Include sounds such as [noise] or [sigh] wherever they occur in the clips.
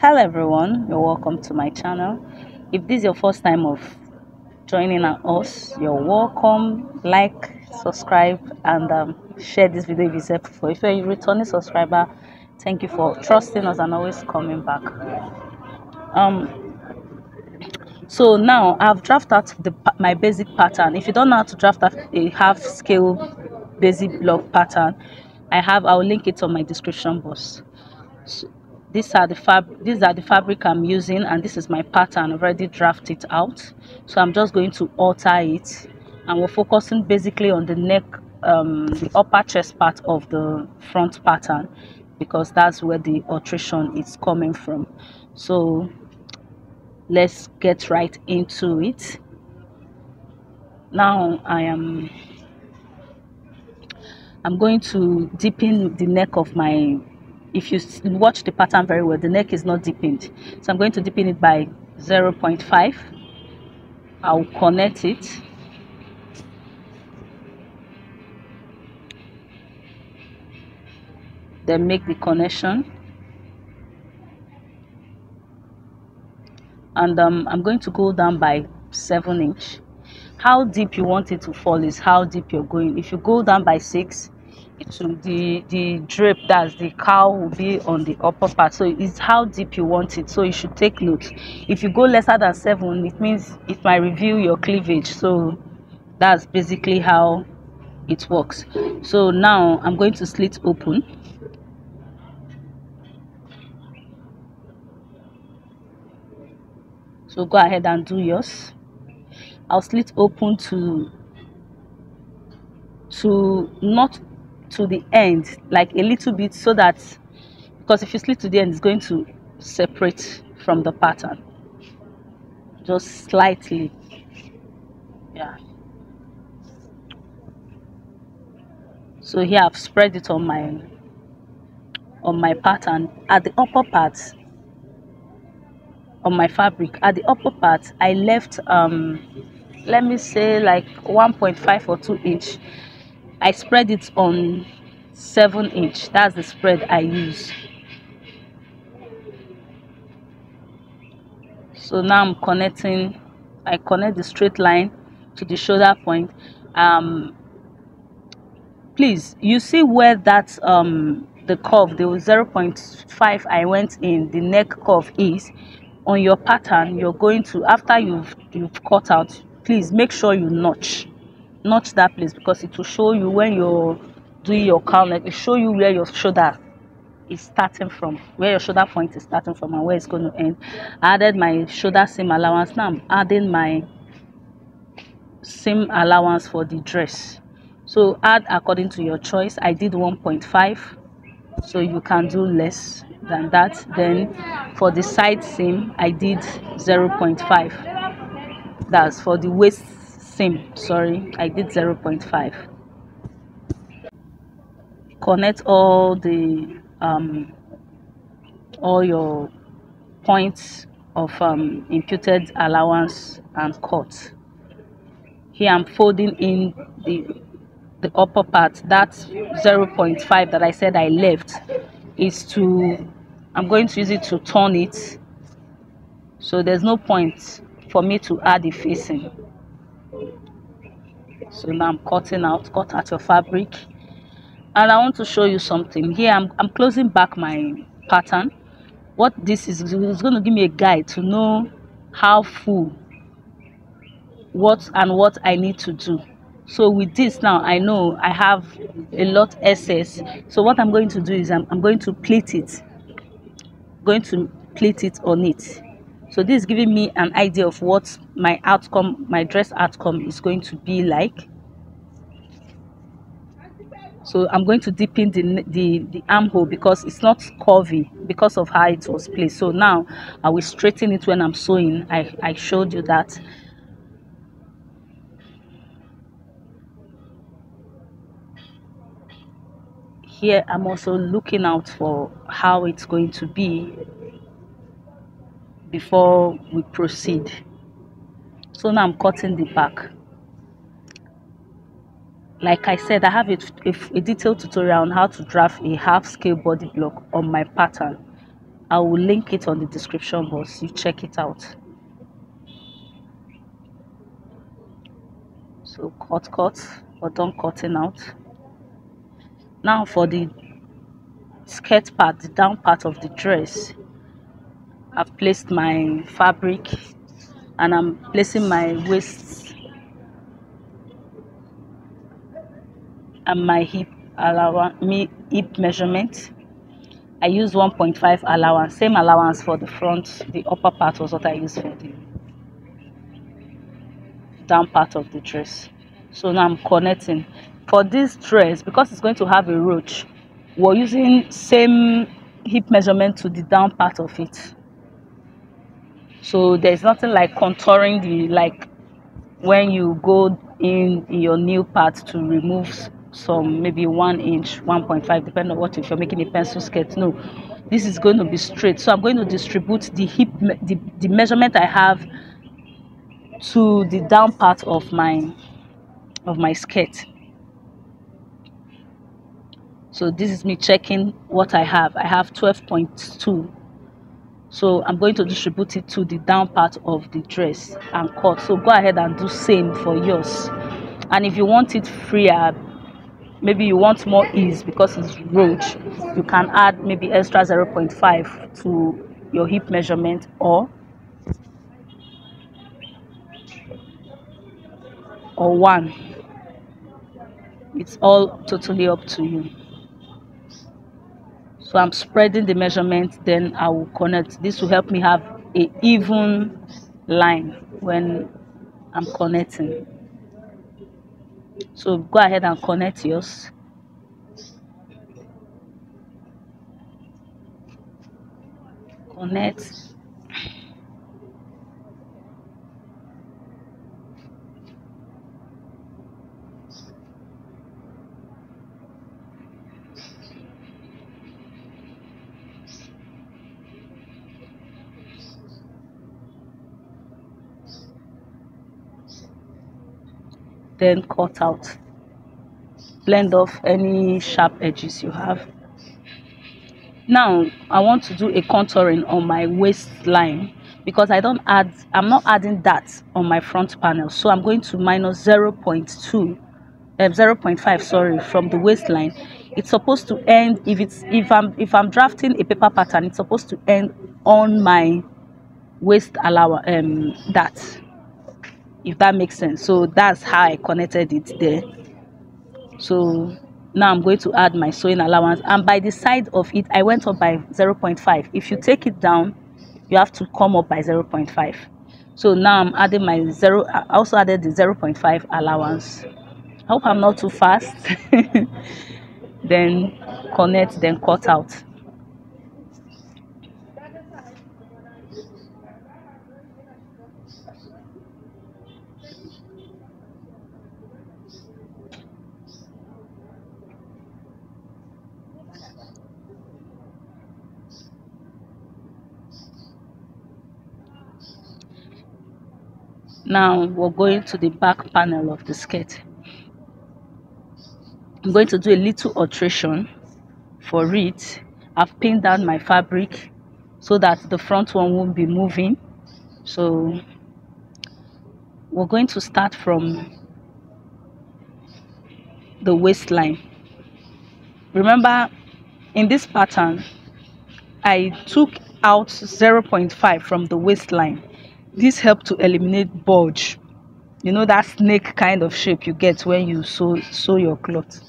hello everyone. You're welcome to my channel. If this is your first time of joining us you're welcome. Like subscribe and um, share this video if it's helpful. If you're a returning subscriber thank you for trusting us and always coming back. Um so now i've drafted the my basic pattern. If you don't know how to draft a half scale basic block pattern. I have i'll link it on my description box. So, these are the fab these are the fabric i'm using and this is my pattern. I've already drafted out. So i'm just going to alter it and we're focusing basically on the neck um, the upper chest part of the front pattern because that's where the alteration is coming from. So let's get right into it. Now i am i'm going to deepen the neck of my if you watch the pattern very well the neck is not deepened. So i'm going to deepen it by 0.5 i'll connect it. Then make the connection. And um, I'm going to go down by 7 inch. How deep you want it to fall is how deep you're going. If you go down by 6 will the the drape that's the cowl will be on the upper part so it's how deep you want it. So you should take note. If you go lesser than seven it means it might reveal your cleavage. So that's basically how it works. So now i'm going to slit open. So go ahead and do yours. I'll slit open to to not to the end like a little bit so that because if you slit to the end it's going to separate from the pattern. Just slightly. Yeah. So here I've spread it on my on my pattern. At the upper part on my fabric at the upper part I left um let me say like 1.5 or 2 inch I spread it on 7 inch. That's the spread I use. So now I'm connecting, I connect the straight line to the shoulder point. Um, please, you see where that um, the curve, the 0.5 I went in, the neck curve is. On your pattern, you're going to, after you've, you've cut out, please make sure you notch notch that place because it will show you when you're doing your count like it show you where your shoulder is starting from where your shoulder point is starting from and where it's going to end. I added my shoulder seam allowance. Now i'm adding my seam allowance for the dress. So add according to your choice. I did 1.5 so you can do less than that. Then for the side seam i did 0.5 that's for the waist seam sorry i did 0.5 connect all the um all your points of um, imputed allowance and cut here i'm folding in the the upper part. That 0.5 that i said i left is to i'm going to use it to turn it. So there's no point for me to add the facing so now i'm cutting out cut out your fabric. And i want to show you something. Here i'm, I'm closing back my pattern. What this is is going to give me a guide to know how full what and what i need to do. So with this now i know i have a lot excess. So what i'm going to do is i'm, I'm going to pleat it going to pleat it on it so this is giving me an idea of what my outcome my dress outcome is going to be like. So i'm going to deepen the the the armhole because it's not curvy because of how it was placed. So now i will straighten it when i'm sewing. I i showed you that. Here i'm also looking out for how it's going to be before we proceed so now i'm cutting the back like i said i have a, a, detailed tutorial on how to draft a half scale body block on my pattern I will link it on the description box. You check it out. So cut cut or done cutting out. Now for the skirt part, the down part of the dress, I've placed my fabric and I'm placing my waist and my hip allowance me hip measurement. I use 1.5 allowance same allowance for the front the upper part was what I used for the down part of the dress. So now I'm connecting. For this dress because it's going to have a ruche we're using same hip measurement to the down part of it so there's nothing like contouring the like when you go in, your new part to remove some maybe one inch 1.5 depending on what if you're making a pencil skirt no this is going to be straight. So i'm going to distribute the hip the, the measurement i have to the down part of my of my skirt so this is me checking what i have. I have 12.2 so i'm going to distribute it to the down part of the dress and cut. So go ahead and do same for yours. And if you want it freer maybe you want more ease because it's ruche you can add maybe extra 0.5 to your hip measurement or or one. It's all totally up to you so i'm spreading the measurement then i will connect. This will help me have a even line when i'm connecting. So go ahead and connect yours. Connect then cut out. Blend off any sharp edges you have. Now i want to do a contouring on my waistline because i don't add i'm not adding that on my front panel. So i'm going to minus 0 0.2 um, 0 0.5 sorry from the waistline. It's supposed to end if it's if i'm if i'm drafting a paper pattern it's supposed to end on my waist allow um that if that makes sense. So that's how i connected it there. So now i'm going to add my sewing allowance. And by the side of it i went up by 0.5 if you take it down you have to come up by 0.5 so now i'm adding my zero i also added the 0.5 allowance. I hope i'm not too fast. [laughs] Then connect then cut out now we're going to the back panel of the skirt i'm going to do a little alteration for it. I've pinned down my fabric so that the front one won't be moving. So we're going to start from the waistline. Remember in this pattern i took out 0.5 from the waistline this helps to eliminate bulge. You know that snake kind of shape you get when you sew sew your cloth.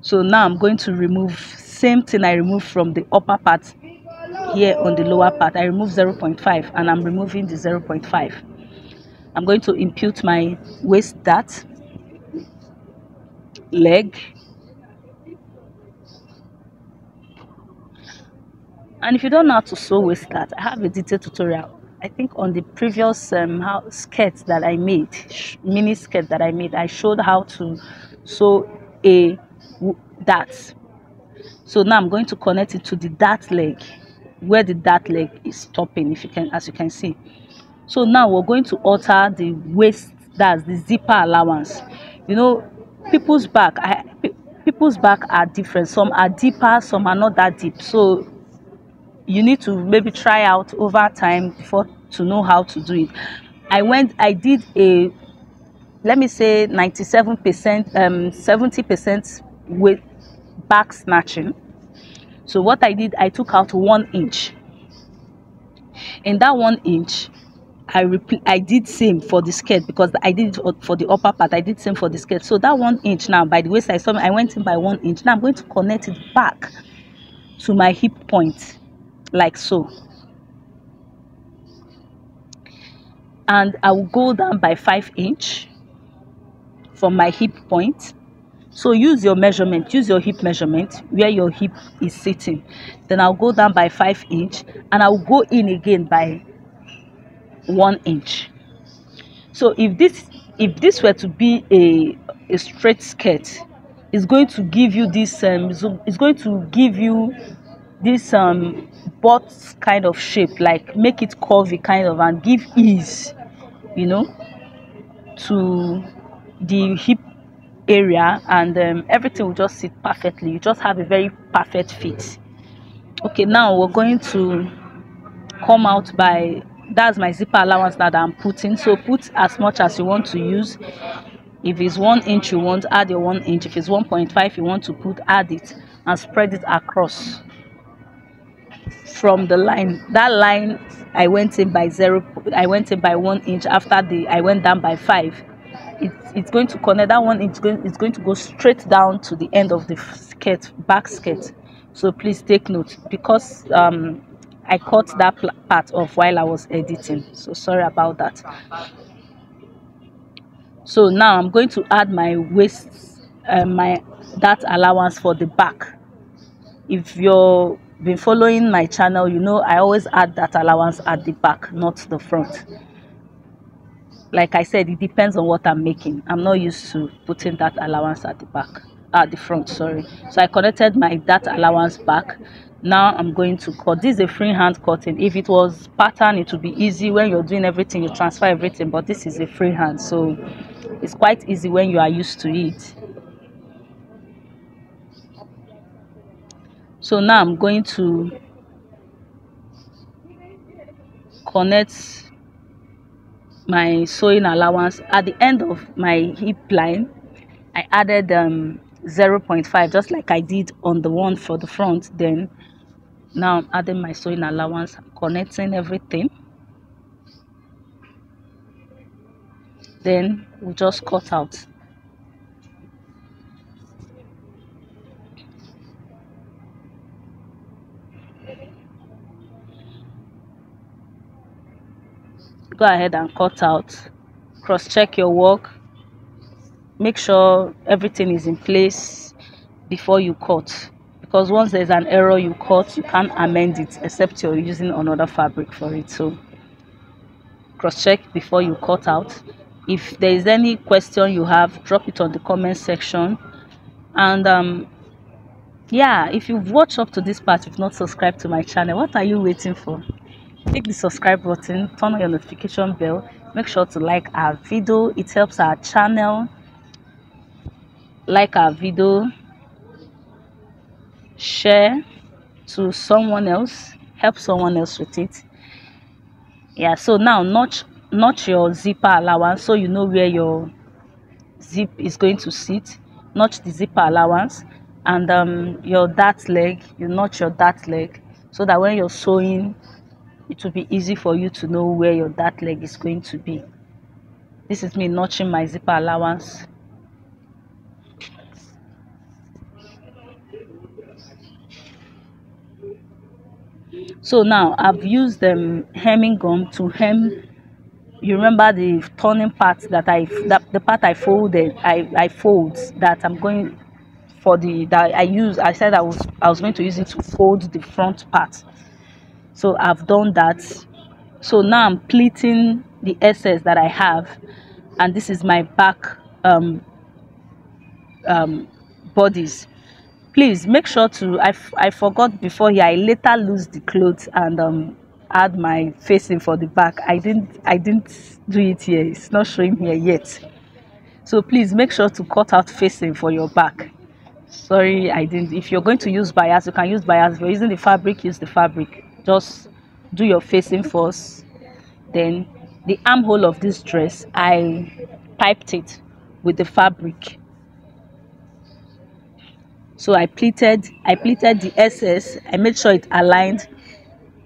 So now i'm going to remove same thing i removed from the upper part here on the lower part. I remove 0.5 and i'm removing the 0.5 i'm going to impute my waist dart leg and if you don't know how to sew waist dart i have a detailed tutorial I think on the previous um, how, skirt that I made, mini skirt that I made, I showed how to sew a dart. So now I'm going to connect it to the dart leg, where the dart leg is stopping, if you can, as you can see. So now we're going to alter the waist, that's the zipper allowance. You know, people's back, I, people's back are different. Some are deeper, some are not that deep. So you need to maybe try out over time before to know how to do it i went i did a let me say 97 percent um 70 percent with back snatching so what i did i took out one inch in that one inch I repeat, I did same for the skirt because I did for the upper part. I did same for the skirt. So that one inch now, by the waist I saw, I went in by one inch. Now I'm going to connect it back to my hip point, like so. And I will go down by five inch from my hip point. So use your measurement, use your hip measurement where your hip is sitting. Then I'll go down by five inch and I'll go in again by one inch so if this if this were to be a a straight skirt it's going to give you this um it's going to give you this um butt kind of shape like make it curvy kind of and give ease you know to the hip area and um, everything will just sit perfectly. You just have a very perfect fit. Okay now we're going to come out by that's my zipper allowance that i'm putting. So put as much as you want to use. If it's one inch you want add your one inch. If it's 1.5 you want to put add it and spread it across from the line. That line i went in by zero i went in by one inch. After the i went down by five. It, it's going to connect. That one it's going it's going to go straight down to the end of the skirt back skirt. So please take note. Because um I cut that part off while I was editing. So sorry about that. So now I'm going to add my waist uh, my that allowance for the back. If you've been following my channel you know I always add that allowance at the back not the front. Like I said it depends on what I'm making. I'm not used to putting that allowance at the back at the front sorry. So I connected my that allowance back. Now i'm going to cut. This is a freehand cutting. If it was pattern it would be easy when you're doing everything you transfer everything but this is a freehand so it's quite easy when you are used to it so now i'm going to connect my sewing allowance. At the end of my hip line i added um 0.5 just like i did on the one for the front. Then now i'm adding my sewing allowance. Connecting everything. Then we just cut out go ahead and cut out. Cross check your work. Make sure everything is in place before you cut. Because once there's an error you cut you can't amend it except you're using another fabric for it. So cross check before you cut out. If there is any question you have drop it on the comment section. And um yeah if you've watched up to this part you've not subscribed to my channel what are you waiting for click the subscribe button turn on your notification bell make sure to like our video. It helps our channel. Like our video. Share to someone else. Help someone else with it. Yeah so now notch notch your zipper allowance so you know where your zip is going to sit. Notch the zipper allowance and um your dart leg. You notch your dart leg so that when you're sewing it will be easy for you to know where your dart leg is going to be. This is me notching my zipper allowance. So now i've used the um, hemming gum to hem you remember the turning part that i that the part i folded i i fold that i'm going for the that i use i said i was i was going to use it to fold the front part so i've done that. So now i'm pleating the excess that i have and this is my back um um bodice. Please make sure to I, I forgot before here i later lose the clothes and um add my facing for the back. I didn't i didn't do it here. It's not showing here yet. So please make sure to cut out facing for your back. Sorry i didn't if you're going to use bias you can use bias if you're using the fabric use the fabric just do your facing first then the armhole of this dress i piped it with the fabric. So i pleated i pleated the ss i made sure it aligned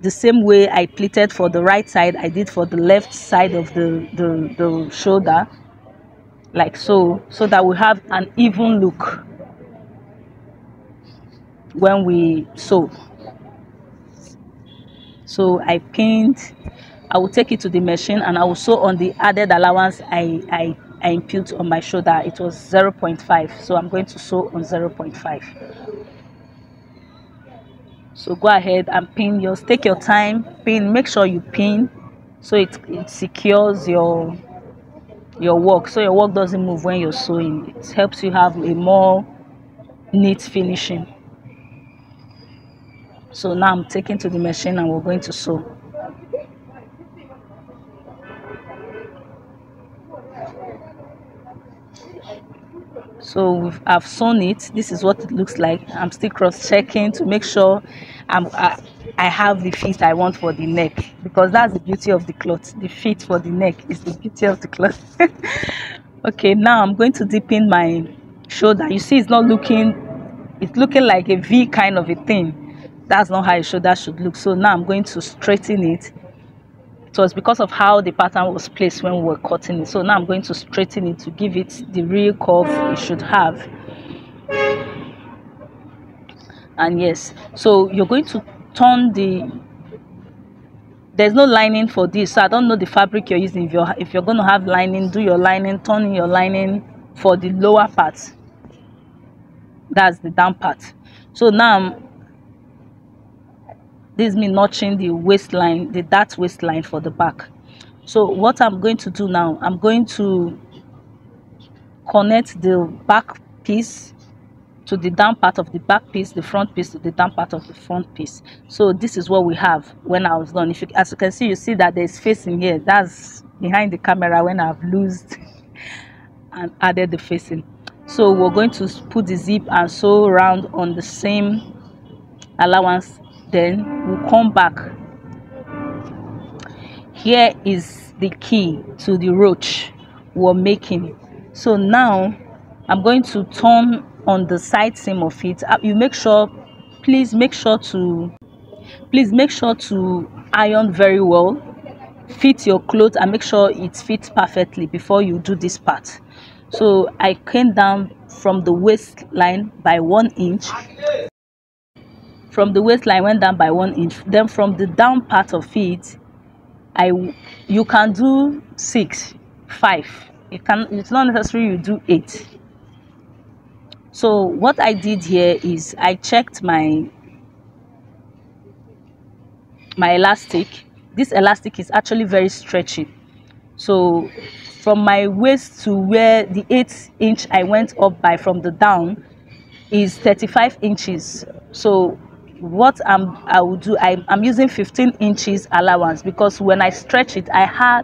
the same way i pleated for the right side i did for the left side of the the, the shoulder like so so that we have an even look when we sew so i pinned i will take it to the machine and i will sew on the added allowance i i I impute on my shoulder. It was 0.5 so I'm going to sew on 0.5 so go ahead and pin yours. Take your time pin make sure you pin so it, it secures your your work. So your work doesn't move when you're sewing. It helps you have a more neat finishing so now I'm taking to the machine and we're going to sew. So I've sewn it. This is what it looks like. I'm still cross checking to make sure I'm I, I have the fit I want for the neck because that's the beauty of the cloth. The fit for the neck is the beauty of the cloth. [laughs] Okay now I'm going to dip in my shoulder. You see it's not looking it's looking like a V kind of a thing that's not how a shoulder should look. So now I'm going to straighten it. It was because of how the pattern was placed when we were cutting it. So now i'm going to straighten it to give it the real curve it should have. And yes so you're going to turn the there's no lining for this. So i don't know the fabric you're using. If you're if you're going to have lining do your lining turn your lining for the lower part. That's the down part. So now this is me notching the waistline the that waistline for the back. So what i'm going to do now i'm going to connect the back piece to the down part of the back piece the front piece to the down part of the front piece. So this is what we have when i was done. If you as you can see you see that there's facing here. That's behind the camera when i've loosed [laughs] and added the facing. So we're going to put the zip and sew around on the same allowance then we'll come back. Here is the key to the ruche we're making. So now i'm going to turn on the side seam of it. Uh, you make sure please make sure to please make sure to iron very well. Fit your clothes and make sure it fits perfectly before you do this part. So i came down from the waistline by one inch from the waistline went down by one inch. Then from the down part of it i you can do six five. It can it's not necessary you do eight. So what i did here is i checked my my elastic. This elastic is actually very stretchy. So from my waist to where the eight inch i went up by from the down is 35 inches. So what I'm I will do I, I'm using 15 inches allowance because when I stretch it I had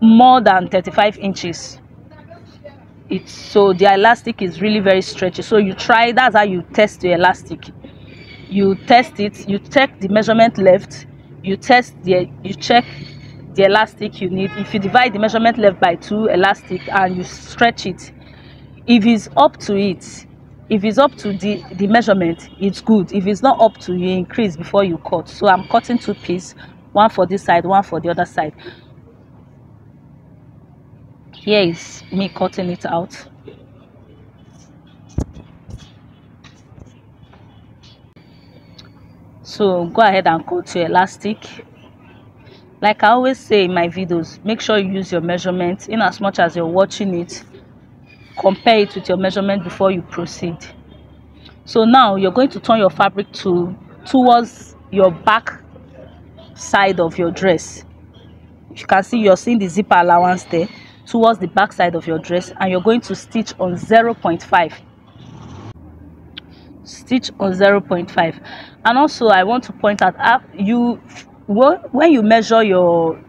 more than 35 inches. It's so the elastic is really very stretchy. So you try that's how you test the elastic. You test it you check the measurement left you test the you check the elastic you need. If you divide the measurement left by two elastic and you stretch it if it's up to it if it's up to the the measurement it's good. If it's not up to you increase before you cut. So i'm cutting two pieces one for this side one for the other side. Here is me cutting it out. So go ahead and cut your elastic. Like i always say in my videos make sure you use your measurement in as much as you're watching it compare it with your measurement before you proceed. So now you're going to turn your fabric to towards your back side of your dress. You can see you're seeing the zipper allowance there towards the back side of your dress and you're going to stitch on 0.5 stitch on 0.5 and also i want to point out uh, you when you measure your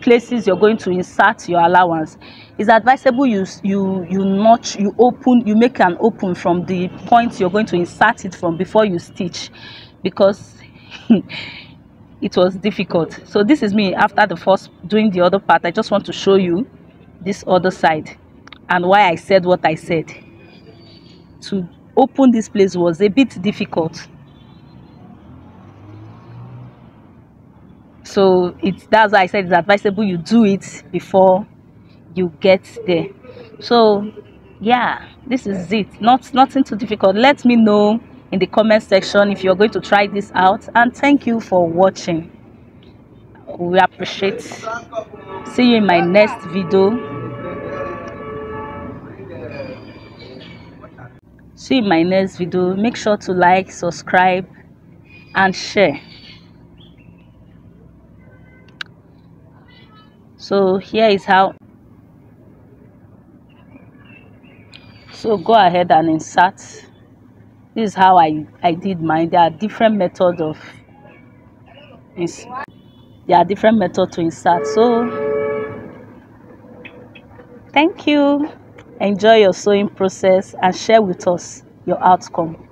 places you're going to insert your allowance it's advisable you you you notch you open you make an open from the point you're going to insert it from before you stitch because [laughs] it was difficult. So this is me after the first doing the other part. I just want to show you this other side and why i said what i said. To open this place was a bit difficult. So it's that's why i said it's advisable you do it before you get there. So yeah this is it. Not nothing too difficult. Let me know in the comment section if you're going to try this out. And thank you for watching. We appreciate. See you in my next video. See you in my next video. Make sure to like subscribe and share. So here is how so go ahead and insert. This is how i i did mine. There are different methods of there are different methods to insert. So thank you. Enjoy your sewing process and share with us your outcome